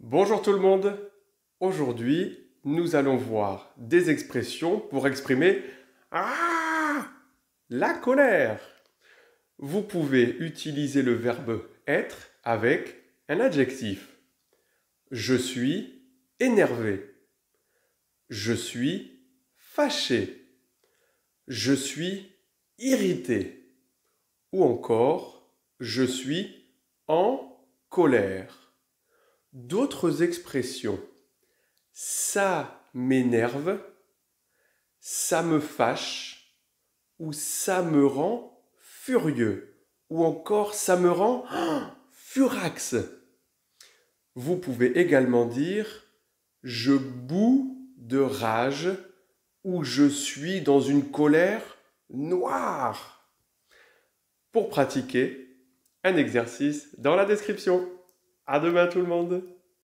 Bonjour tout le monde. Aujourd'hui, nous allons voir des expressions pour exprimer ah la colère. Vous pouvez utiliser le verbe être avec un adjectif. Je suis énervé. Je suis fâché. Je suis irrité. Ou encore, je suis en colère. D'autres expressions. Ça m'énerve, ça me fâche, ou ça me rend furieux, ou encore ça me rend furax. Vous pouvez également dire je boue de rage ou je suis dans une colère noire. Pour pratiquer, un exercice dans la description. À demain tout le monde